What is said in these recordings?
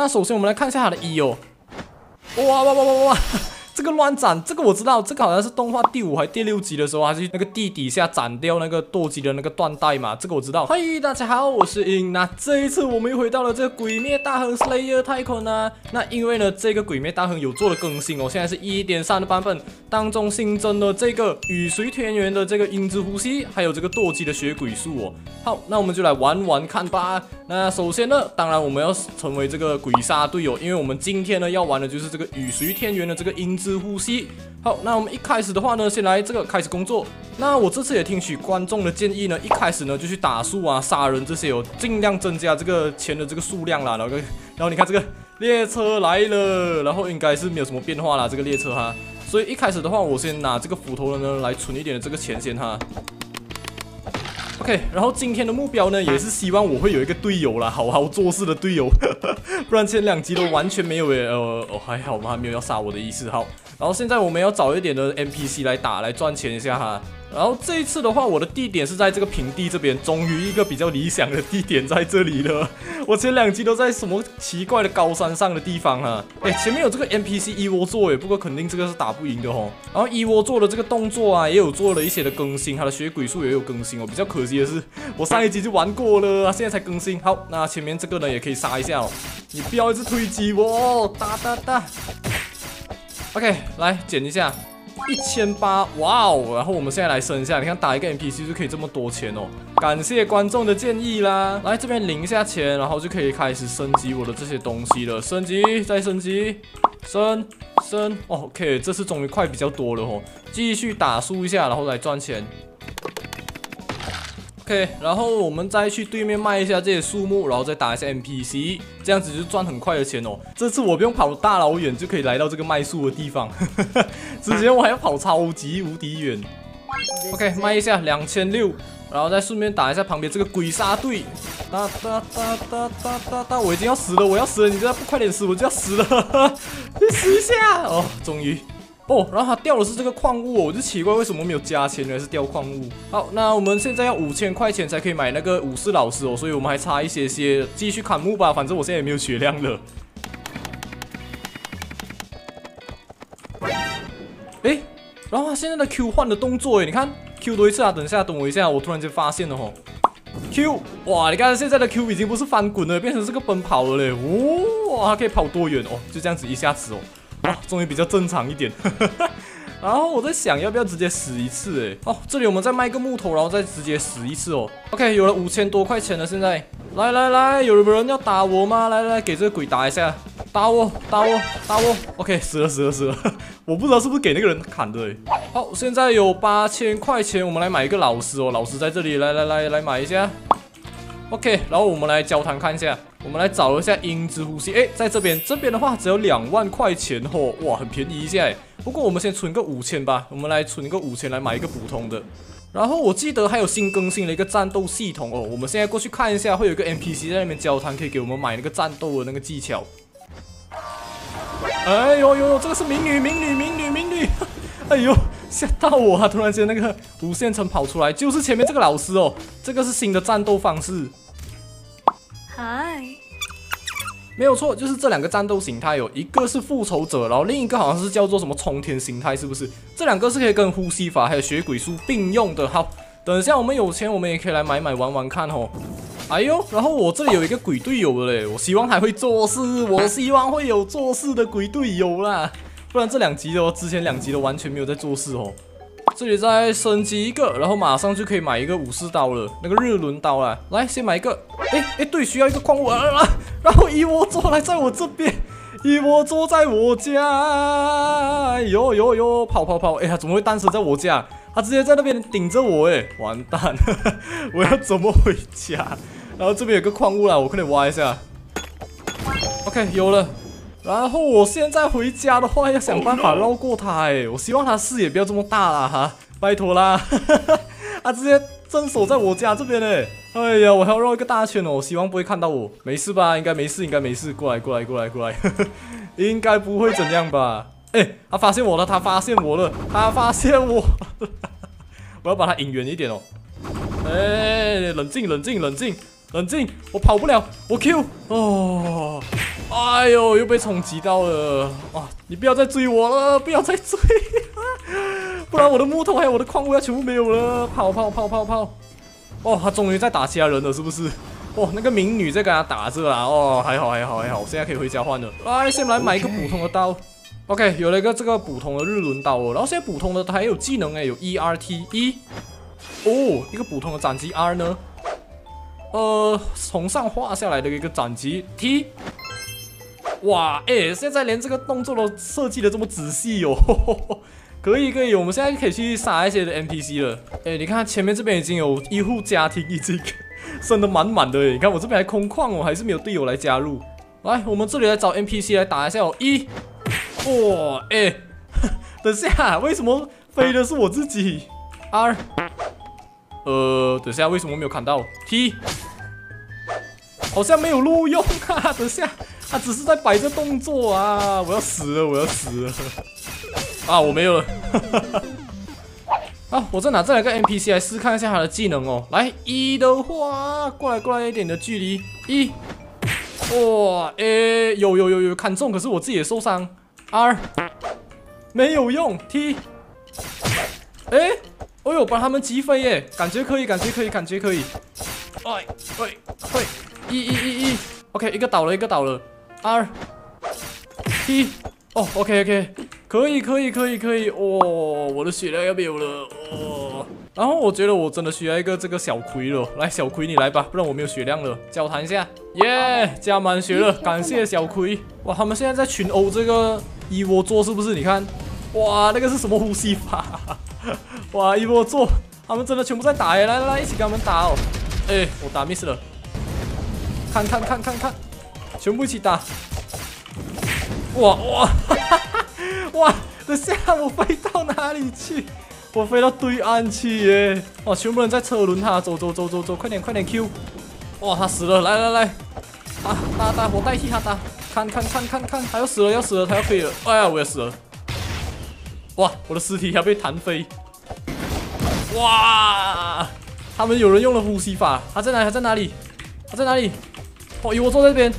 那首先我们来看一下它的一哦，哇哇哇哇哇！这个乱斩，这个我知道，这个好像是动画第五还第六集的时候，还是那个地底下斩掉那个舵机的那个缎带嘛，这个我知道。嘿，大家好，我是英。那这一次我们又回到了这个鬼灭大亨 Slayer 太空呢。那因为呢，这个鬼灭大亨有做了更新哦，现在是一点三的版本当中新增了这个雨水田园的这个音之呼吸，还有这个舵机的血鬼术哦。好，那我们就来玩玩看吧。那首先呢，当然我们要成为这个鬼杀队友，因为我们今天呢要玩的就是这个雨随天元的这个音之。呼吸好，那我们一开始的话呢，先来这个开始工作。那我这次也听取观众的建议呢，一开始呢就去打树啊、杀人这些哦，尽量增加这个钱的这个数量啦。然后，然后你看这个列车来了，然后应该是没有什么变化啦，这个列车哈。所以一开始的话，我先拿这个斧头呢来存一点这个钱先哈。然后今天的目标呢，也是希望我会有一个队友啦，好好做事的队友，不然前两集都完全没有诶，呃，哦还好吗？没有要杀我的意思，好。然后现在我们要找一点的 NPC 来打，来赚钱一下哈。然后这一次的话，我的地点是在这个平地这边，终于一个比较理想的地点在这里了。我前两集都在什么奇怪的高山上的地方啊？哎，前面有这个 NPC 一窝座哎，不过肯定这个是打不赢的哦。然后一窝座的这个动作啊，也有做了一些的更新，它的血鬼术也有更新哦。比较可惜的是，我上一集就玩过了，现在才更新。好，那前面这个呢也可以杀一下哦。你不要一直推击我，哒哒哒。OK，来捡一下，一千八，哇哦！然后我们现在来升一下，你看打一个 NPC 就可以这么多钱哦。感谢观众的建议啦，来这边领一下钱，然后就可以开始升级我的这些东西了。升级，再升级，升升，OK，这次终于快比较多了哦。继续打输一下，然后来赚钱。OK，然后我们再去对面卖一下这些树木，然后再打一下 NPC，这样子就赚很快的钱哦。这次我不用跑大老远就可以来到这个卖树的地方，之前我还要跑超级无敌远。OK，卖一下两千六，然后再顺便打一下旁边这个鬼杀队。哒哒哒哒哒哒哒，我已经要死了，我要死了！你再不快点死，我就要死了。你死一下哦，终于。哦，然后他掉的是这个矿物哦，我就奇怪为什么没有加钱，原来是掉矿物。好，那我们现在要五千块钱才可以买那个武士老师哦，所以我们还差一些些，继续砍木吧，反正我现在也没有血量了。哎，然后他现在的 Q 换的动作，哎，你看 Q 多一次啊，等一下，等我一下，我突然间发现了哦 Q，哇，你看现在的 Q 已经不是翻滚了，变成这个奔跑了嘞，哇，它可以跑多远哦？就这样子一下子哦。啊，终于比较正常一点。然后我在想，要不要直接死一次？哎，哦，这里我们再卖个木头，然后再直接死一次哦。OK，有了五千多块钱了。现在，来来来，有人要打我吗？来来来，给这个鬼打一下，打我，打我，打我。OK，死了死了死了。我不知道是不是给那个人砍的。好，现在有八千块钱，我们来买一个老师哦。老师在这里，来来来来买一下。OK，然后我们来交谈看一下。我们来找一下音之呼吸，哎，在这边，这边的话只有两万块钱哦，哇，很便宜一下哎。不过我们先存个五千吧，我们来存个五千来买一个普通的。然后我记得还有新更新了一个战斗系统哦，我们现在过去看一下，会有一个 NPC 在那边交谈，可以给我们买那个战斗的那个技巧。哎呦呦，这个是民女，民女，民女，民女，哎呦，吓到我啊！突然间那个无限城跑出来，就是前面这个老师哦，这个是新的战斗方式。嗨，没有错，就是这两个战斗形态哦，一个是复仇者，然后另一个好像是叫做什么冲天形态，是不是？这两个是可以跟呼吸法还有血鬼术并用的。好，等一下我们有钱，我们也可以来买买玩玩看哦。哎呦，然后我这里有一个鬼队友嘞，我希望还会做事，我希望会有做事的鬼队友啦，不然这两集哦，之前两集都完全没有在做事哦。这里再升级一个，然后马上就可以买一个武士刀了，那个日轮刀啊！来，先买一个。哎哎，对，需要一个矿物啊！然后一窝坐来在我这边，一窝坐在我家。哟哟哟，跑跑跑！哎呀，怎么会诞生在我家？他直接在那边顶着我，哎，完蛋！我要怎么回家？然后这边有个矿物啦，我快点挖一下。OK，有了。然后我现在回家的话，要想办法绕过他哎！我希望他视野不要这么大啦哈，拜托啦！他直接镇守在我家这边哎！哎呀，我还要绕一个大圈哦，我希望不会看到我，没事吧？应该没事，应该没事。过来，过来，过来，过来，应该不会怎样吧？哎，他发现我了，他发现我了，他发现我！我要把他引远一点哦。哎，冷静，冷静，冷静，冷静！我跑不了，我 Q 哦。哎呦，又被冲击到了！哇，你不要再追我了，不要再追，不然我的木头还有我的矿物要全部没有了！跑跑跑跑跑！哦，他终于在打其他人了，是不是？哦，那个民女在跟他打着啊！哦，还好还好还好，我现在可以回家换了。来，先来买一个普通的刀。OK，有了一个这个普通的日轮刀哦。然后现在普通的它还有技能哎，有 ERT 一。哦，一个普通的斩击 R 呢？呃，从上画下来的一个斩击 T。哇，哎，现在连这个动作都设计的这么仔细哦。可以可以，我们现在可以去杀一些的 NPC 了。哎，你看前面这边已经有一户家庭已经 升的满满的哎，你看我这边还空旷哦，还是没有队友来加入。来，我们这里来找 NPC 来打一下哦。一，哇，哎，等下，为什么飞的是我自己？二，呃，等下为什么没有砍到？T，好像没有录用啊。等下，他只是在摆着动作啊。我要死了，我要死了。啊，我没有了。啊，我再拿这两个 NPC 来试看一下他的技能哦。来，一的话，过来过来一点的距离，一，哇，诶，有有有有砍中，可是我自己也受伤。二，没有用。T，哎，哦呦，把他们击飞耶，感觉可以，感觉可以，感觉可以。哎，会会，一一一一，OK，一个倒了，一个倒了。二，T，哦，OK OK。可以可以可以可以哦，我的血量要没有了哦。然后我觉得我真的需要一个这个小葵了，来小葵你来吧，不然我没有血量了。交谈一下，耶，加满血了，感谢小葵。哇，他们现在在群殴这个一窝座是不是？你看，哇，那个是什么呼吸法？哇，一窝座，他们真的全部在打耶！来来来，一起跟他们打哦。哎，我打 miss 了，看看看看看，全部一起打。哇哇！哇！等下我飞到哪里去？我飞到对岸去耶！哇！全部人在车轮他，走走走走走，快点快点 Q！哇！他死了！来来来，打打打！我代替他打！看看看看看，他要死了要死了，他要飞了！哎呀，我要死了！哇！我的尸体要被弹飞！哇！他们有人用了呼吸法，他在哪？他在哪里？他在哪里？哦，有我坐在这边！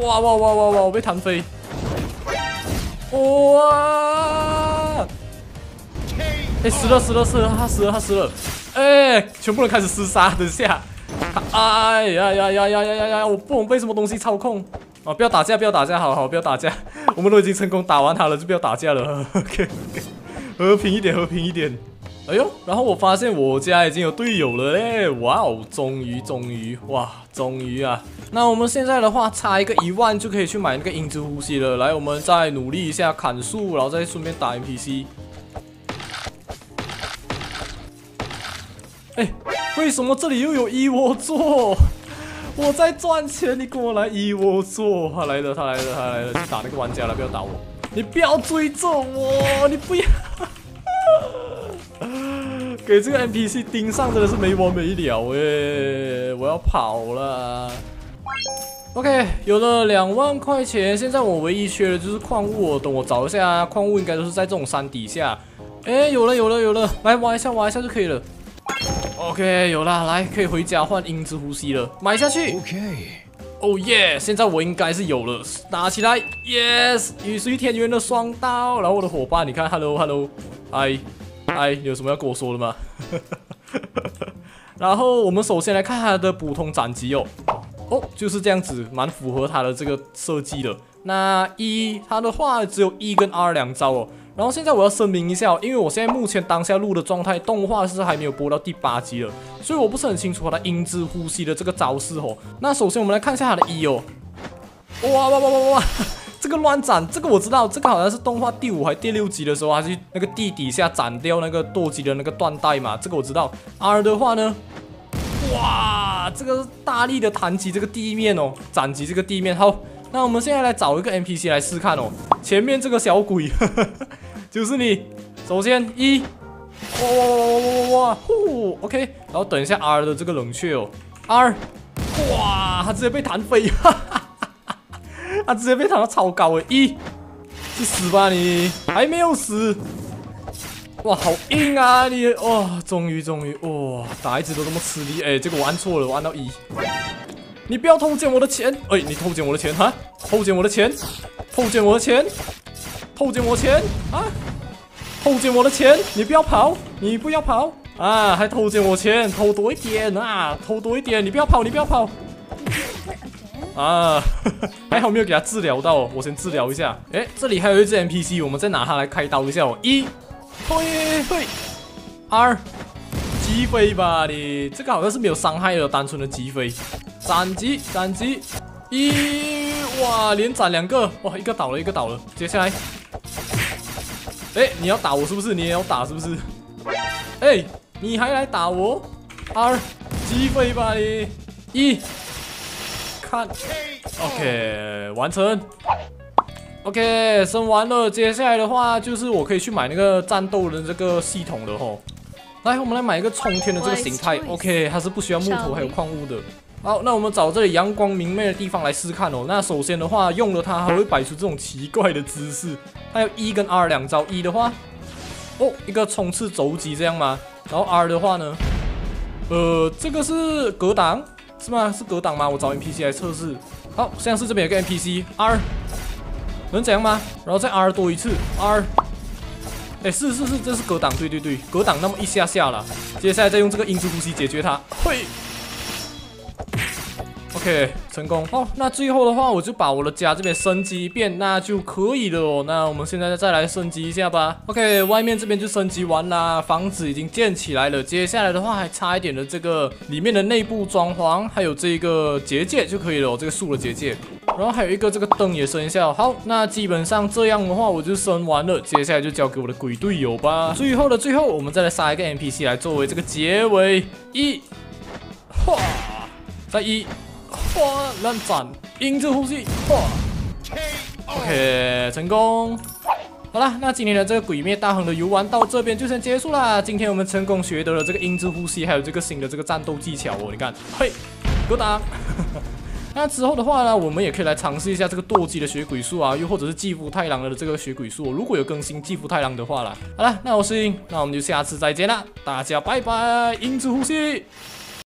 哇哇哇哇哇！我被弹飞！哇！哎，死了死了死了，他死了他死了！哎，全部人开始厮杀，等下！哎呀呀呀呀呀呀呀！我不懂被什么东西操控啊！不要打架，不要打架，好好不要打架！我们都已经成功打完他了，就不要打架了。OK，和平一点，和平一点。哎呦，然后我发现我家已经有队友了嘞！哇哦，终于终于哇，终于啊！那我们现在的话，差一个一万就可以去买那个音之呼吸了。来，我们再努力一下砍树，然后再顺便打 NPC。哎，为什么这里又有一窝座？我在赚钱，你跟我来一窝座！他来了，他来了，他来了！去打那个玩家了，不要打我！你不要追着我！你不要！给这个 NPC 盯上真的是没完没了哎！我要跑了。OK，有了两万块钱，现在我唯一缺的就是矿物。等我找一下，矿物应该都是在这种山底下。哎，有了有了有了，来挖一下挖一下就可以了。OK，有了，来可以回家换音之呼吸了，买下去。OK，哦耶，现在我应该是有了，拿起来，Yes，雨水天元的双刀。然后我的伙伴，你看，Hello Hello，哎，有什么要跟我说的吗？然后我们首先来看他的普通斩击哦，哦，就是这样子，蛮符合他的这个设计的。那一，他的话只有一跟二两招哦。然后现在我要声明一下，因为我现在目前当下录的状态，动画是还没有播到第八集了，所以我不是很清楚他的音之呼吸的这个招式哦。那首先我们来看一下他的一哦，哇哇哇哇哇！这个乱斩，这个我知道，这个好像是动画第五还第六集的时候，他去那个地底下斩掉那个舵机的那个断带嘛，这个我知道。R 的话呢，哇，这个大力的弹击这个地面哦，斩击这个地面。好，那我们现在来找一个 NPC 来试看哦。前面这个小鬼 就是你。首先一，哇哇哇哇哇哇，呼，OK，然后等一下 R 的这个冷却哦，R，哇，他直接被弹飞，哈哈。他直接被弹到超高诶！一，去死吧你！还没有死！哇，好硬啊你！哇，终于终于哇，打一直都这么吃力哎！这个我按错了，我按到一。你不要偷捡我的钱！哎，你偷捡我的钱哈？偷捡我的钱？偷捡我的钱？偷捡我钱啊！偷捡我的钱！你不要跑！你不要跑啊！还偷捡我钱，偷多一点啊！偷多一点！你不要跑！你不要跑！啊，还好没有给他治疗到，我先治疗一下。哎，这里还有一只 NPC，我们再拿它来开刀一下哦。一，嘿嘿，二，击飞吧你！这个好像是没有伤害的，单纯的击飞。斩击，斩击，一，哇，连斩两个，哇，一个倒了，一个倒了。接下来。哎，你要打我是不是？你也要打是不是？哎，你还来打我？二，击飞吧你！一，看，OK，完成。OK，升完了。接下来的话就是我可以去买那个战斗的这个系统了吼。来，我们来买一个冲天的这个形态。OK，它是不需要木头还有矿物的。好，那我们找这里阳光明媚的地方来试看哦。那首先的话，用了它还会摆出这种奇怪的姿势。它有一跟 R 两招，一的话，哦，一个冲刺肘击这样吗？然后 R 的话呢，呃，这个是格挡是吗？是格挡吗？我找 NPC 来测试。好，像是这边有个 NPC，R 能怎样吗？然后再 R 多一次，R，哎，是是是，这是格挡，对对对，格挡那么一下下了。接下来再用这个音之呼吸解决它，嘿。OK，成功。好，那最后的话，我就把我的家这边升级一遍，那就可以了哦。那我们现在再来升级一下吧。OK，外面这边就升级完啦，房子已经建起来了。接下来的话，还差一点的这个里面的内部装潢，还有这个结界就可以了。这个树的结界，然后还有一个这个灯也升一下。好，那基本上这样的话，我就升完了。接下来就交给我的鬼队友吧。最后的最后，我们再来杀一个 NPC 来作为这个结尾。一，嚯，再一。哇！乱斩，音之呼吸，哇！OK，成功。好了，那今天的这个鬼灭大亨的游玩到这边就先结束啦。今天我们成功学得了这个音之呼吸，还有这个新的这个战斗技巧哦。你看，嘿，给我打。那之后的话呢，我们也可以来尝试一下这个堕姬的血鬼术啊，又或者是继父太郎的这个血鬼术。如果有更新继父太郎的话啦。好了，那我是音，那我们就下次再见啦，大家拜拜，音之呼吸。